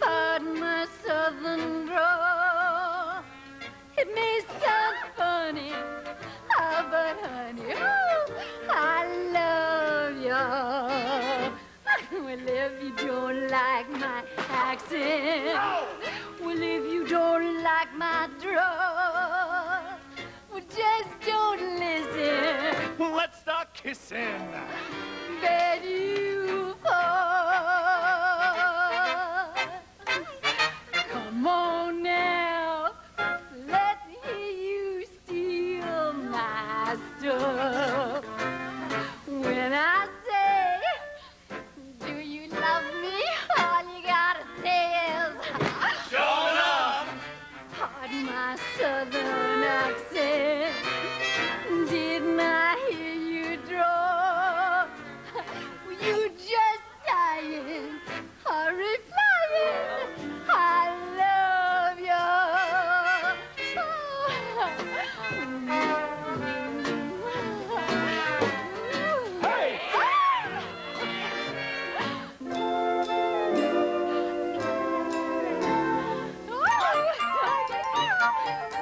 Pardon my southern drawl. It may sound funny, oh, but honey, oh, I love you. well, if you don't like my accent, well, if you don't like my drawl, well, just don't listen. Let's start kissing. Bet you fall. Oh. Bye.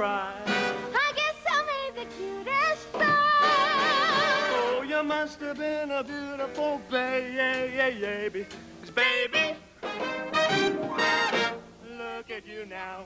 surprise. I guess I made the cutest bow. Oh, you must have been a beautiful baby. Baby. Look at you now.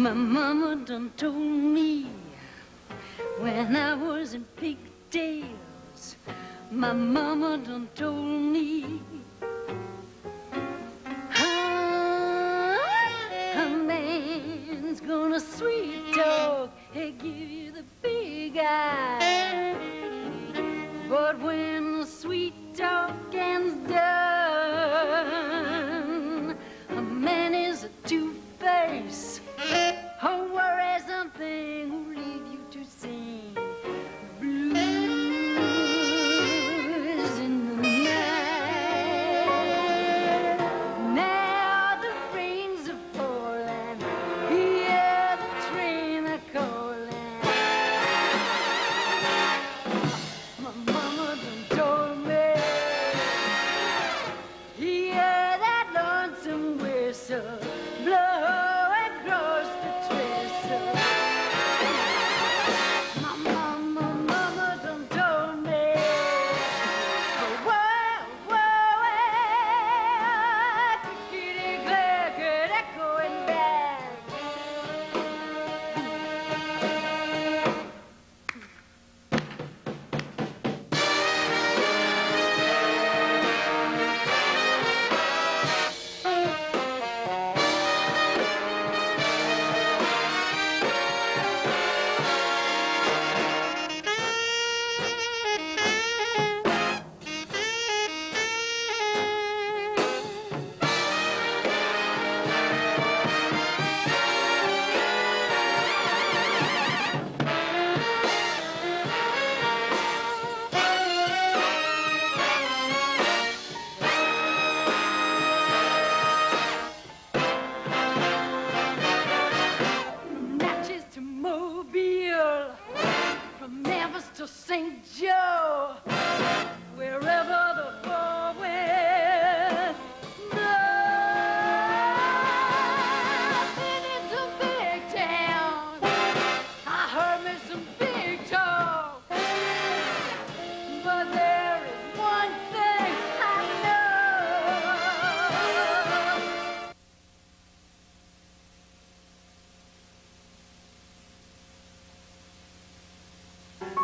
My mama done told me when I was in pigtails. My mama done told me ah, a man's gonna sweet talk and give you the big eye.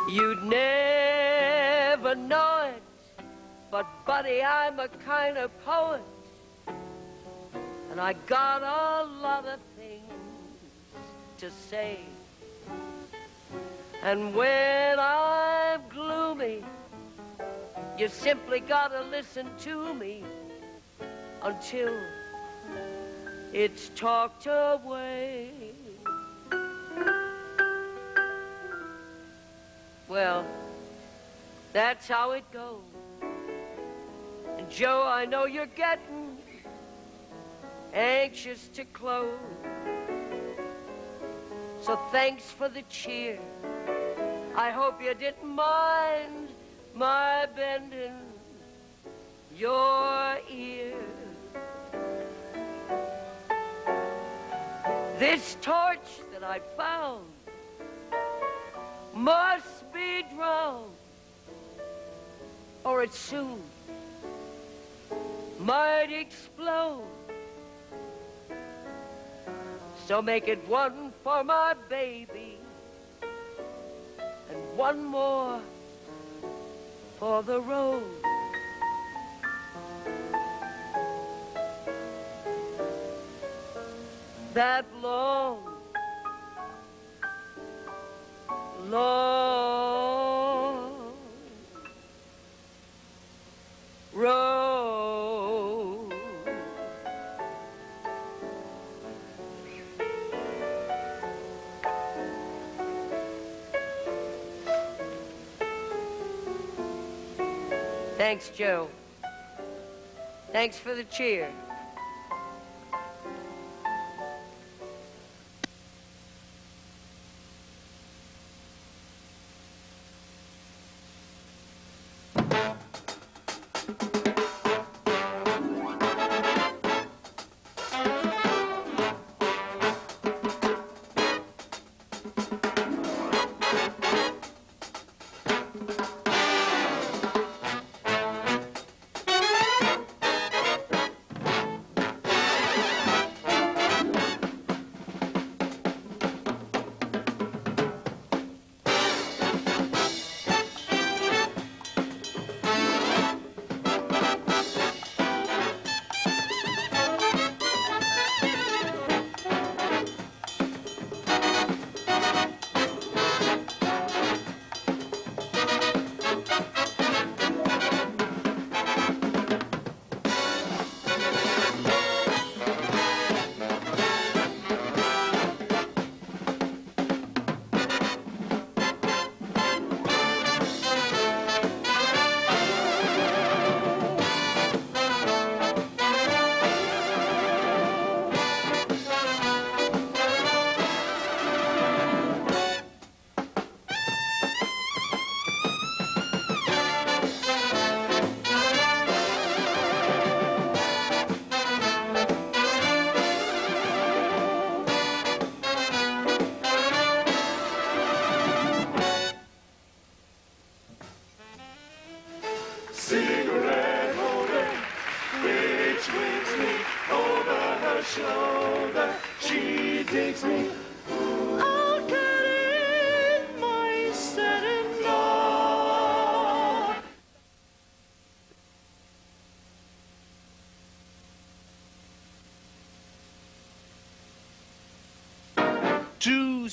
You'd never know it, but buddy, I'm a kind of poet. And I got a lot of things to say. And when I'm gloomy, you simply gotta listen to me until it's talked away. Well, that's how it goes. And Joe, I know you're getting anxious to close. So thanks for the cheer. I hope you didn't mind my bending your ear. This torch that I found must drowned, or it soon might explode. So make it one for my baby, and one more for the road. That long long Thanks, Joe. Thanks for the cheer.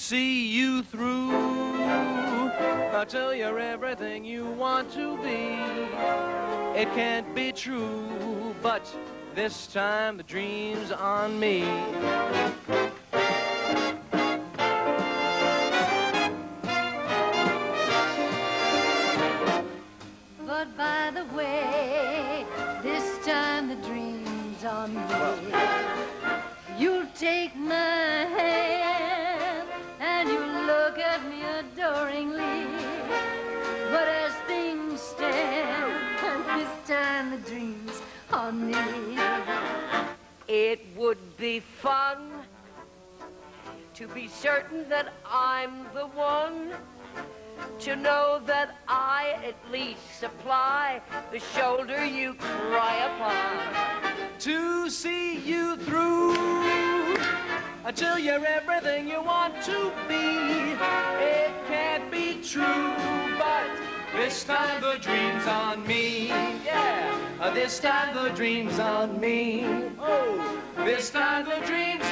See you through. Until you're everything you want to be. It can't be true, but this time the dream's on me. It would be fun to be certain that I'm the one. To know that I at least supply the shoulder you cry upon. To see you through until you're everything you want to be. It can't be true, but this time the dream's on me. Yeah, Uh, this time the dream's on me. Oh, this time the dream's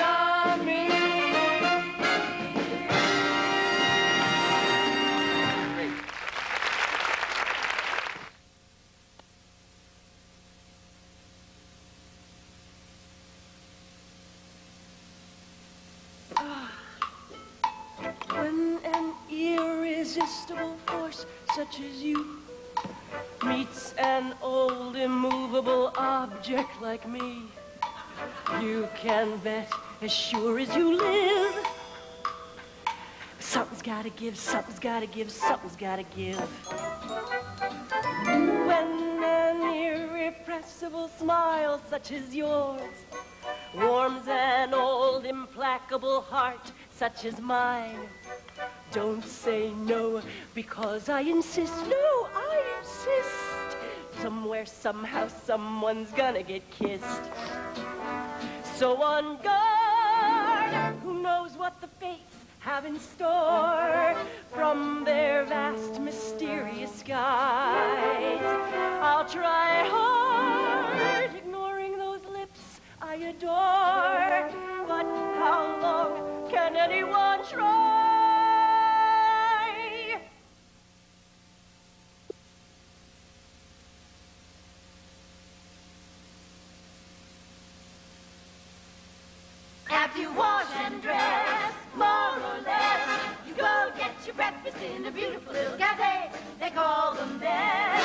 such as you meets an old immovable object like me, you can bet as sure as you live. Something's gotta give, something's gotta give, something's gotta give. When an irrepressible smile such as yours warms an old implacable heart such as mine. Don't say no because I insist. No, I insist. Somewhere, somehow, someone's gonna get kissed. So on guard, who knows what the fates have in store from their vast, mysterious skies. I'll try hard, ignoring those lips I adore. But how long can anyone You wash and dress, more or less, you go get your breakfast in a beautiful little cafe they call the mess.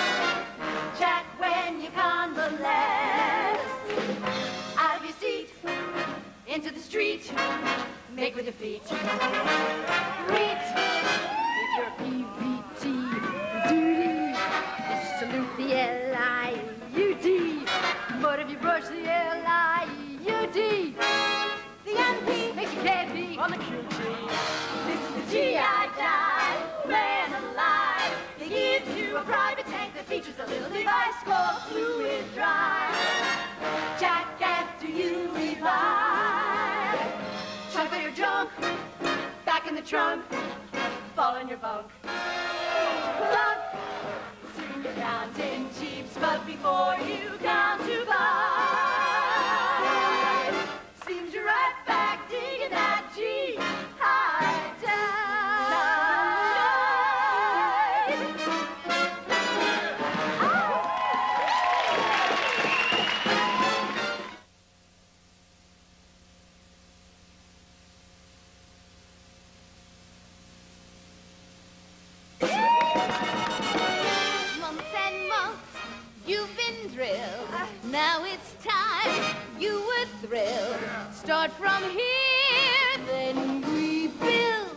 Chat when you convalesce. Out of your seat, into the street, make with your feet. Greet on the QT. This is the GI jive, man alive. He gives you a private tank that features a little device called fluid drive. Jack after you revive. Of your junk, back in the trunk, fall in your bunk. Plunk, soon you're counting jeeps, but before you count to five, from here, then rebuild.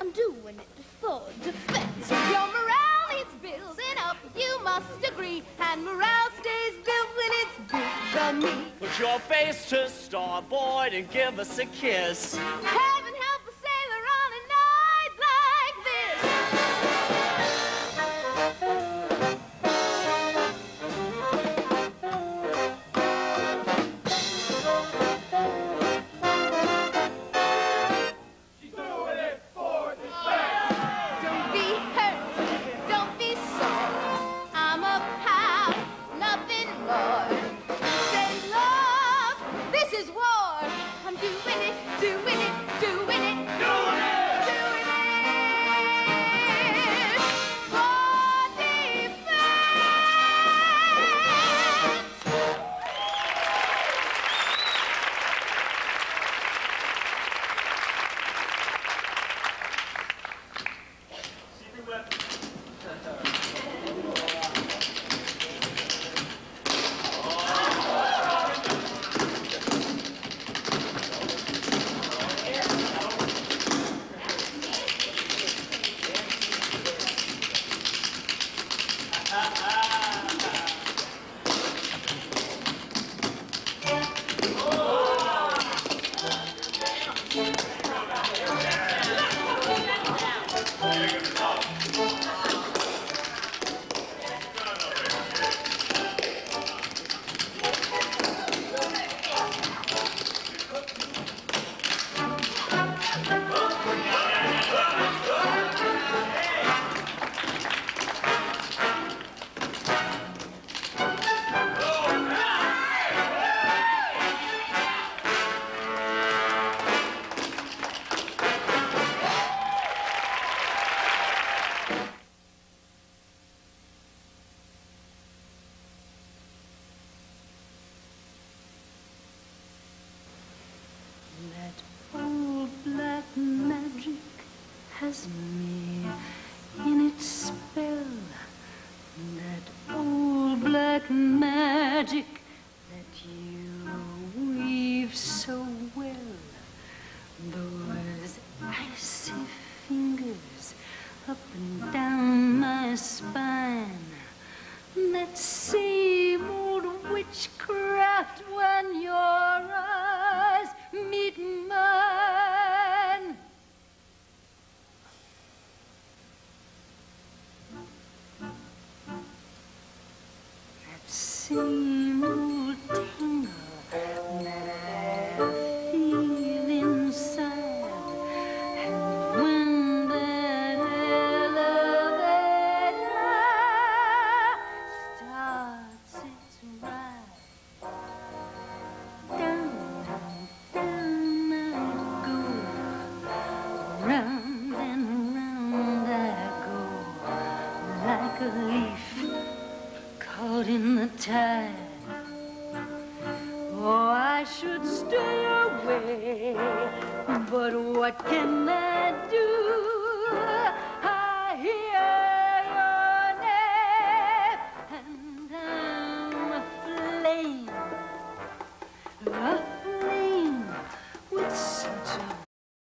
I'm doing it for defense. Your morale needs building up, you must agree. And morale stays built when it's built on me. Put your face to starboard and give us a kiss. Heaven